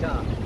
下。